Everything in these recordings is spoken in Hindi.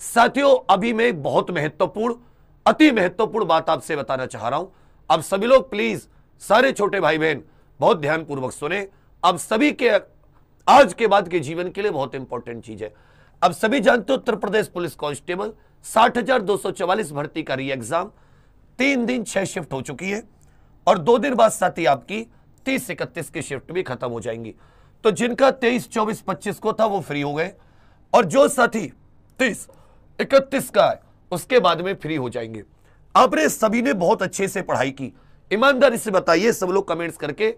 साथियों, अभी मैं बहुत महत्वपूर्ण, अति महत्वपूर्ण बात आपसे बताना चाह रहा हूँ। अब सभी लोग प्लीज़ सारे छोटे भाई बहन बहुत ध्यानपूर्वक सुने। अब सभी के, आज के बाद के जीवन के लिए बहुत इंपॉर्टेंट चीज़ है। अब सभी जानते हो, उत्तर प्रदेश पुलिस कांस्टेबल, साठ भर्ती का री एग्ज़ाम तीन दिन छह शिफ्ट हो चुकी है, और दो दिन बाद साथ आपकी तीस इकतीस की शिफ्ट भी खत्म हो जाएँगी। तो जिनका तेईस, चौबीस, पच्चीस को था, वो फ्री हो गए। और जो साथी तीस इकतीस का है। उसके बाद में फ्री हो जाएँगे। आपने सभी ने बहुत अच्छे से पढ़ाई की। ईमानदारी से बताइए सब लोग कमेंट्स करके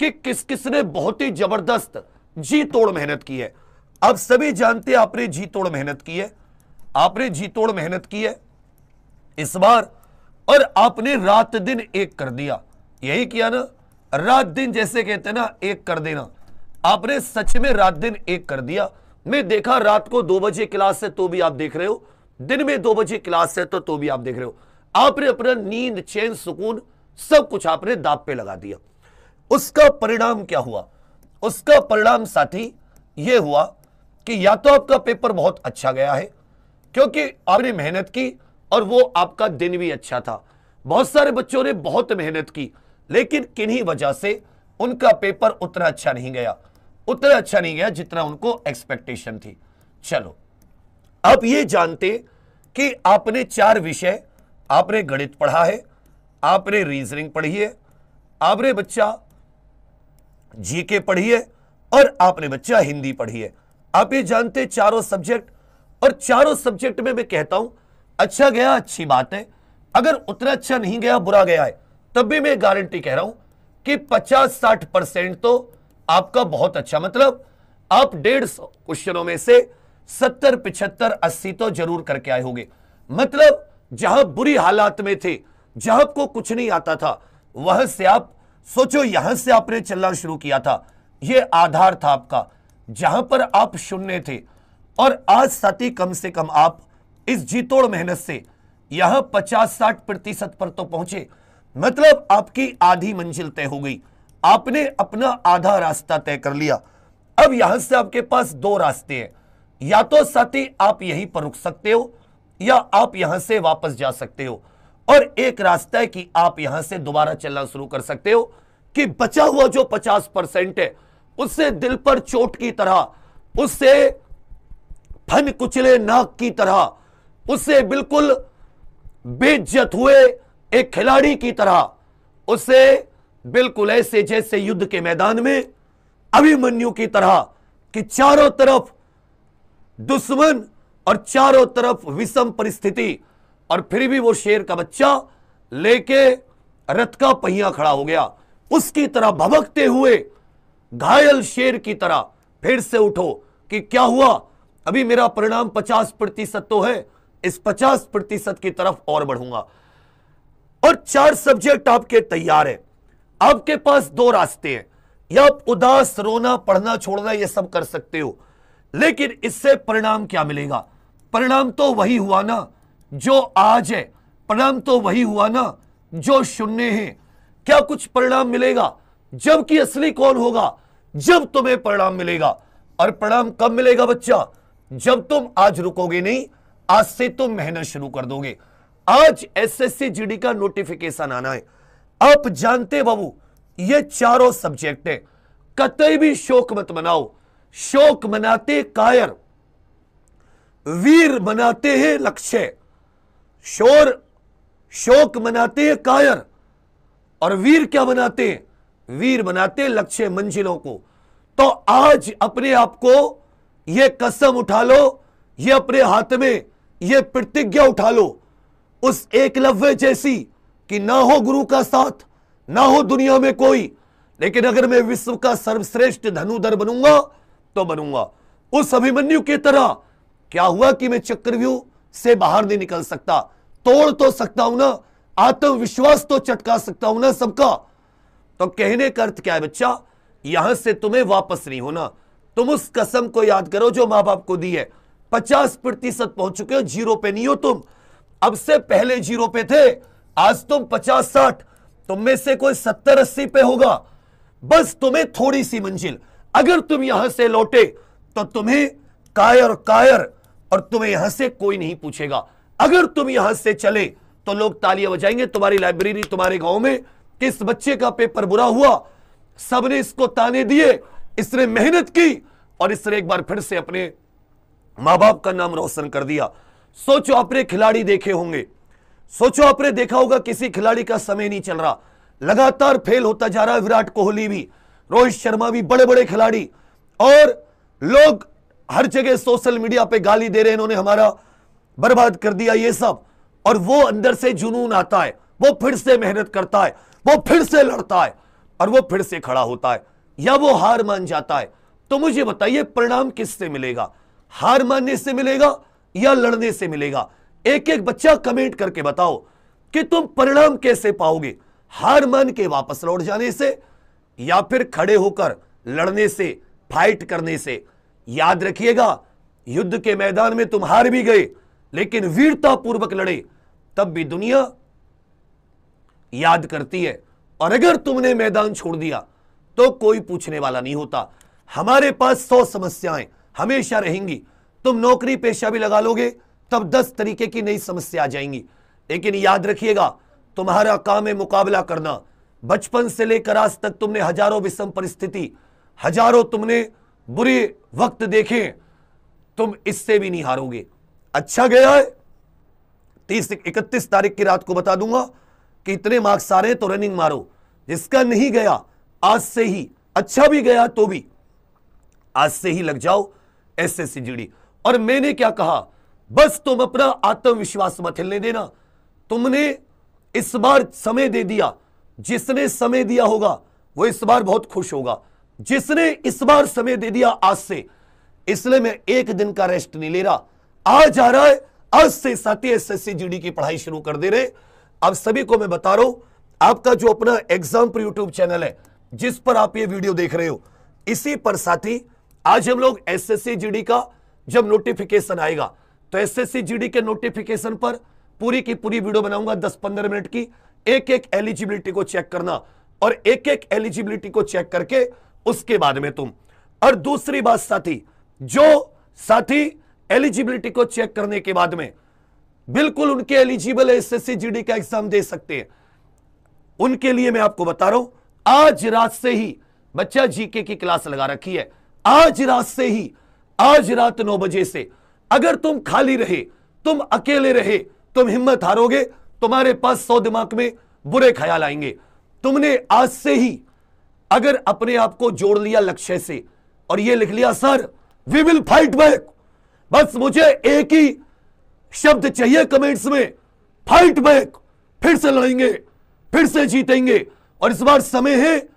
कि किस किस ने बहुत ही ज़बरदस्त जी तोड़ मेहनत की है। आप सभी जानते हैं आपने जी तोड़ मेहनत की है। आपने जी तोड़ मेहनत की है। इस बार और आपने रात दिन एक कर दिया। यही किया ना? रात दिन जैसे कहते ना, एक कर देना। आपने सच में रात दिन एक कर दिया। मैं देखा रात को दो बजे क्लास है तो भी आप देख रहे हो। दिन में दो बजे क्लास है तो तो भी आप देख रहे हो। आपने अपना नींद, चैन, सुकून सब कुछ आपने दाप पे लगा दिया। उसका परिणाम क्या हुआ? उसका परिणाम साथी यह हुआ कि या तो आपका पेपर बहुत अच्छा गया है, क्योंकि आपने मेहनत की और वो आपका दिन भी अच्छा था। बहुत सारे बच्चों ने बहुत मेहनत की, लेकिन किन्हीं वजह से उनका पेपर उतना अच्छा नहीं गया। उतना अच्छा नहीं गया जितना उनको एक्सपेक्टेशन थी। चलो, अब ये जानते कि आपने चार विषय, आपने गणित पढ़ा है, आपने रीजनिंग पढ़ी है, आपने बच्चा जीके पढ़ी है और आपने बच्चा हिंदी पढ़ी है। आप ये जानते चारों सब्जेक्ट और चारों सब्जेक्ट में मैं कहता हूँ अच्छा गया, अच्छी बात है। अगर उतना अच्छा नहीं गया, बुरा गया है, तब भी मैं गारंटी कह रहा हूँ कि 50-60 परसेंट तो आपका बहुत अच्छा। मतलब आप डेढ़ सौ क्वेश्चनों में से सत्तर, पिछहत्तर, अस्सी तो ज़रूर करके आए होंगे। मतलब जहाँ बुरी हालात में थे, जहाँ आपको कुछ नहीं आता था, वह से आप, सोचो यहाँ से आपने चलना शुरू किया था। यह आधार था आपका, जहाँ पर आप शून्य थे। और आज साथी कम से कम आप इस जीतोड़ मेहनत से यहाँ 50-60 प्रतिशत पर तो पहुँचे। मतलब आपकी आधी मंजिल तय हो गई। आपने अपना आधा रास्ता तय कर लिया। अब यहाँ से आपके पास दो रास्ते हैं। या तो साथी आप यहीं पर रुक सकते हो, या आप यहाँ से वापस जा सकते हो। और एक रास्ता है कि आप यहाँ से दोबारा चलना शुरू कर सकते हो कि बचा हुआ जो 50 परसेंट है, उससे दिल पर चोट की तरह, उससे फन कुचले नाक की तरह, उससे बिल्कुल बेइज्जत हुए एक खिलाड़ी की तरह उसे बिल्कुल ऐसे जैसे युद्ध के मैदान में अभिमन्यु की तरह कि चारों तरफ़ दुश्मन और चारों तरफ़ विषम परिस्थिति, और फिर भी वो शेर का बच्चा लेके रथ का पहिया खड़ा हो गया। उसकी तरह भबकते हुए घायल शेर की तरह फिर से उठो कि क्या हुआ? अभी मेरा परिणाम 50 प्रतिशत तो है, इस 50 प्रतिशत की तरफ़ और बढ़ूँगा। और चार सब्जेक्ट आपके तैयार है। आपके पास दो रास्ते हैं। या आप उदास, रोना, पढ़ना, छोड़ना, ये सब कर सकते हो। लेकिन इससे परिणाम क्या मिलेगा? परिणाम तो वही हुआ ना, जो आज है। परिणाम तो वही हुआ ना, जो शून्य है। क्या कुछ परिणाम मिलेगा? जबकि असली कौन होगा? जब तुम्हें परिणाम मिलेगा। और परिणाम कब मिलेगा बच्चा? जब तुम आज रुकोगे नहीं, आज से तुम मेहनत शुरू कर दोगे। आज एसएससी जीडी का नोटिफिकेशन आना है। आप जानते बाबू, ये चारों सब्जेक्ट है। कतई भी शोक मत मनाओ। शोक मनाते कायर, वीर मनाते हैं लक्ष्य। शोर, शोक मनाते हैं कायर, और वीर क्या बनाते हैं? वीर बनाते लक्ष्य मंजिलों को। तो आज अपने आप को यह कसम उठा लो, ये अपने हाथ में यह प्रतिज्ञा उठा लो, उस एकलव्य जैसी कि ना हो गुरु का साथ, ना हो दुनिया में कोई। लेकिन अगर मैं विश्व का सर्वश्रेष्ठ धनुधर बनूँगा तो बनूँगा। उस अभिमन्यु की तरह क्या हुआ कि मैं चक्रव्यूह से बाहर नहीं निकल सकता? तोड़ तो सकता हूँ ना, आत्मविश्वास तो चटका सकता हूँ ना सबका। तो कहने का अर्थ क्या है बच्चा? यहाँ से तुम्हें वापस नहीं होना। तुम उस कसम को याद करो जो माँ बाप को दी है। पचास प्रतिशत पहुँच चुके हो, ज़ीरो पे नहीं हो तुम। अब से पहले ज़ीरो पे थे आज तुम पचास साठ, तुम में से कोई सत्तर अस्सी पे होगा। बस तुम्हें थोड़ी सी मंजिल। अगर तुम यहाँ से लौटे तो तुम्हें कायर कायर, और तुम्हें यहाँ से कोई नहीं पूछेगा। अगर तुम यहाँ से चले तो लोग तालियाँ बजाएँगे, तुम्हारी लाइब्रेरी तुम्हारे गाँव में, किस बच्चे का पेपर बुरा हुआ। सबने इसको ताने दिए, इसने मेहनत की, और इसने एक बार फिर से अपने माँ बाप का नाम रोशन कर दिया। सोचो, अपने खिलाड़ी देखे होंगे। सोचो, आपने देखा होगा किसी खिलाड़ी का समय नहीं चल रहा। लगातार फेल होता जा रहा है विराट कोहली भी। रोहित शर्मा भी बड़े बड़े खिलाड़ी। और लोग हर जगह सोशल मीडिया पे गाली दे रहे हैं, इन्होंने हमारा बर्बाद कर दिया ये सब। और वो अंदर से जुनून आता है, वो फिर से मेहनत करता है, वो फिर से लड़ता है, और वो फिर से खड़ा होता है, या वो हार मान जाता है। तो मुझे बताइए, परिणाम किससे मिलेगा? हार मानने से मिलेगा या लड़ने से मिलेगा? एक एक बच्चा कमेंट करके बताओ कि तुम परिणाम कैसे पाओगे? हार मान के वापस लौट जाने से, या फिर खड़े होकर लड़ने से फाइट करने से। याद रखिएगा, युद्ध के मैदान में तुम हार भी गए, लेकिन वीरता पूर्वक लड़े, तब भी दुनिया याद करती है। और अगर तुमने मैदान छोड़ दिया तो कोई पूछने वाला नहीं होता। हमारे पास सौ समस्याएँ हमेशा रहेंगी। तुम नौकरी पेशा भी लगा लोगे तब दस तरीके की नई समस्या आ जाएँगी। लेकिन याद रखिएगा, तुम्हारा काम है मुकाबला करना। बचपन से लेकर आज तक तुमने हज़ारों विषम परिस्थिति, हज़ारों तुमने बुरे वक्त देखे। तुम इससे भी नहीं हारोगे। अच्छा गया है। तीस, इकतीस तारीख की रात को बता दूँगा कि इतने मार्क्स आ रहे तो रनिंग मारो। जिसका नहीं गया, आज से ही। अच्छा भी गया तो भी। आज से ही लग जाओ, एस एस और मैंने क्या कहा? बस तुम अपना आत्मविश्वास मत हिलने देना। तुमने इस बार समय दे दिया। जिसने समय दिया होगा, वो इस बार बहुत खुश होगा। जिसने इस बार समय दे दिया आज से, इसलिए मैं एक दिन का रेस्ट नहीं ले रहा। आज आ रहा है, आज से साथी एस एस सी की पढ़ाई शुरू कर दे रहे। अब सभी को मैं बता रहा हूँ, आपका जो अपना एग्ज़ाम पर यूट्यूब चैनल है, जिस पर आप ये वीडियो देख रहे हो, इसी पर साथी आज हम लोग एस एस का जब नोटिफिकेशन आएगा तो एस एस के नोटिफिकेशन पर पूरी की पूरी वीडियो बनाऊँगा 10-15 मिनट की। एक एक एलिजिबिलिटी को चेक करना और एक एक एलिजिबिलिटी को चेक करके उसके बाद में तुम। और दूसरी बात साथी, जो साथी एलिजिबिलिटी को चेक करने के बाद में बिल्कुल उनके एलिजिबल एसएससी जीडी का एग्ज़ाम दे सकते हैं। उनके लिए मैं आपको बता रहा हूँ, आज रात से ही बच्चा जीके की क्लास लगा रखी है। आज रात से ही, आज रात नौ बजे से अगर तुम खाली रहे, तुम अकेले रहे, तुम हिम्मत हारोगे, तुम्हारे पास सौ दिमाग में बुरे ख्याल आएँगे। तुमने आज से ही अगर अपने आप को जोड़ लिया लक्ष्य से और ये लिख लिया, sir we will fight back बस मुझे एक ही शब्द चाहिए कमेंट्स में फाइट बैक फिर से लड़ेंगे, फिर से जीतेंगे और इस बार समय है,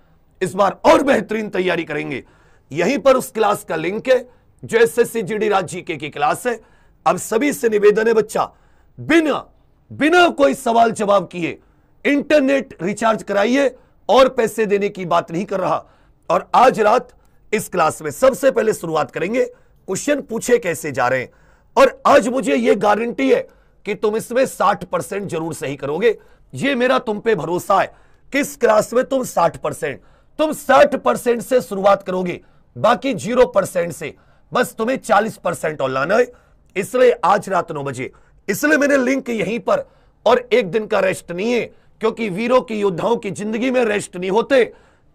इस बार और बेहतरीन तैयारी करेंगे। यहीं पर उस क्लास का लिंक है। जो एस एस सी जी के, की क्लास है। अब सभी से निवेदन है, बच्चा, बिना बिना कोई सवाल जवाब किए इंटरनेट रिचार्ज कराइए और पैसे देने की बात नहीं कर रहा। और आज रात इस क्लास में सबसे पहले शुरुआत करेंगे, क्वेश्चन पूछे कैसे जा रहे हैं। और आज मुझे यह गारंटी है कि तुम इसमें 60 परसेंट ज़रूर सही करोगे। यह मेरा तुम पे भरोसा है। किस क्लास में तुम 60 परसेंट, तुम 60 परसेंट से शुरुआत करोगे, बाकी ज़ीरो परसेंट से। बस तुम्हें 40 परसेंट और लाना है। इसलिए आज रात नौ बजे। इसलिए मैंने लिंक यहीं पर, और एक दिन का रेस्ट नहीं है, क्योंकि वीरों की, योद्धाओं की ज़िंदगी में रेस्ट नहीं होते।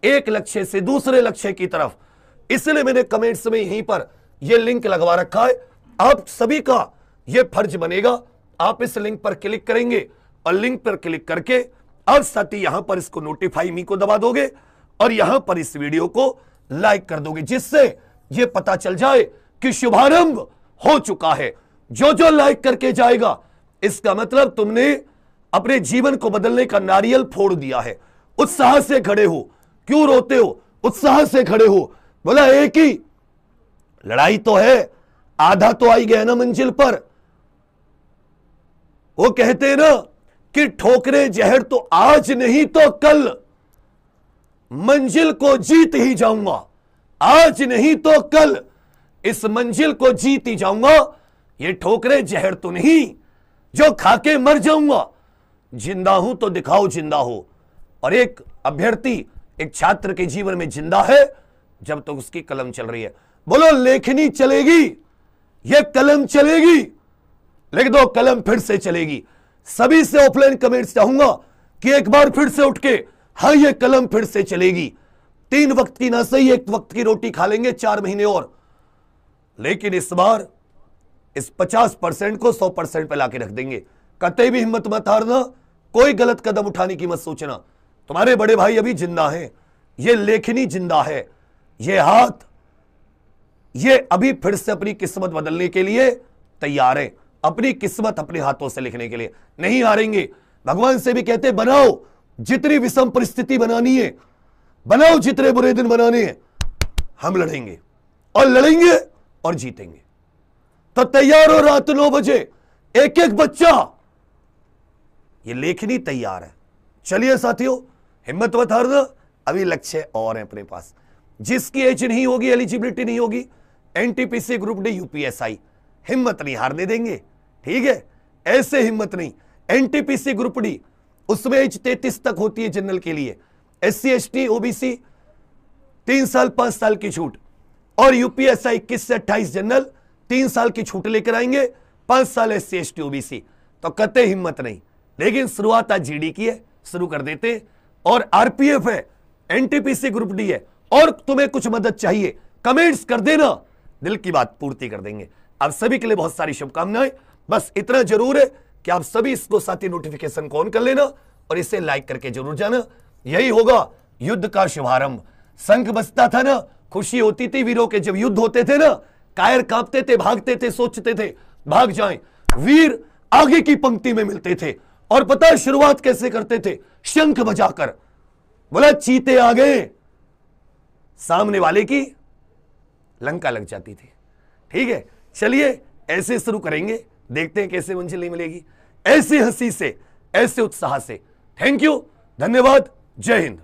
एक लक्ष्य से दूसरे लक्ष्य की तरफ़। इसलिए मैंने कमेंट्स में यहीं पर यह लिंक लगवा रखा है। आप सभी का यह फ़र्ज़ बनेगा। आप इस लिंक पर क्लिक करेंगे, और लिंक पर क्लिक करके अब साथ ही यहाँ पर इसको नोटिफाई मी को दबा दोगे, और यहाँ पर इस वीडियो को लाइक कर दोगे, जिससे यह पता चल जाए कि शुभारंभ हो चुका है। जो जो लाइक करके जाएगा, इसका मतलब तुमने अपने जीवन को बदलने का नारियल फोड़ दिया है। उत्साह से खड़े हो। क्यों रोते हो? उत्साह से खड़े हो। बोला, एक ही। लड़ाई तो है। आधा तो आई गया ना मंजिल पर। वो कहते हैं ना कि ठोकरे जहर तो आज नहीं तो कल। मंजिल को जीत ही जाऊँगा। आज नहीं तो कल। इस मंजिल को जीत जाऊँगा। ये ठोकरे जहर तो नहीं, जो खाके मर जाऊँगा। ज़िंदा हूँ तो दिखाओ ज़िंदा हो। और एक अभ्यर्थी एक छात्र के जीवन में ज़िंदा है, जब तक तो उसकी कलम चल रही है। बोलो, लेखनी चलेगी? ये कलम चलेगी? लिख दो, कलम फिर से चलेगी। सभी से ऑफलाइन कमेंट्स चाहूँगा कि एक बार फिर से उठ के हाँ ये कलम फिर से चलेगी। तीन वक्त की ना सही, एक वक्त की रोटी खा लेंगे चार महीने और। लेकिन इस बार इस पचास परसेंट को सौ परसेंट पे लाके रख देंगे। कतई भी हिम्मत मत हारना, कोई गलत कदम उठाने की मत सोचना। तुम्हारे बड़े भाई अभी ज़िंदा हैं, ये लेखनी ज़िंदा है। ये हाथ, ये अभी फिर से अपनी किस्मत बदलने के लिए तैयार है, अपनी किस्मत अपने हाथों से लिखने के लिए। नहीं हारेंगे। भगवान से भी कहते बनाओ, जितनी विषम परिस्थिति बनानी है बनाओ जितने बुरे दिन बनाने हैं, हम लड़ेंगे और लड़ेंगे और जीतेंगे। तो तैयार हो रात नौ बजे एक एक बच्चा, ये लेखनी तैयार है। चलिए साथियों, हिम्मत मत हारना, अभी लक्ष्य और है अपने पास। जिसकी एज नहीं होगी, एलिजिबिलिटी नहीं होगी, एनटीपीसी ग्रुप डी, यूपीएसआई, हिम्मत नहीं हारने देंगे। ठीक है? ऐसे हिम्मत नहीं। एनटीपीसी ग्रुप डी, उसमें एज तैतीस तक होती है जनरल के लिए। S C S T OBC तीन साल, पाँच साल की छूट। और यूपीएसआई इक्कीस से अट्ठाईस जनरल, तीन साल की छूट लेकर आएँगे। पाँच साल S C S T OBC तो कते हिम्मत नहीं। लेकिन शुरुआत आज जीडी की है, शुरू कर देते और आरपीएफ है एनटीपीसी ग्रुप डी है। और तुम्हें कुछ मदद चाहिए कमेंट्स कर देना। दिल की बात पूर्ति कर देंगे। आप सभी के लिए बहुत सारी शुभकामनाएँ। बस इतना ज़रूर है कि आप सभी इसको साथ ही नोटिफिकेशन को ऑन कर लेना और इसे लाइक करके ज़रूर जाना। यही होगा युद्ध का शुभारंभ। संख बचता था ना, खुशी होती थी वीरों के, जब युद्ध होते थे ना, कायर कांपते थे, भागते थे, सोचते थे, भाग जाएँ। वीर आगे की पंक्ति में मिलते थे और पता है शुरुआत कैसे करते थे? शंख बजाकर। बोला, चीते आ गए। सामने वाले की लंका लग जाती थी। ठीक है, चलिए, ऐसे शुरू करेंगे। देखते हैं कैसे मंजिल नहीं मिलेगी। ऐसे हँसी से, ऐसे उत्साह से। थैंक यू धन्यवाद। जय हिंद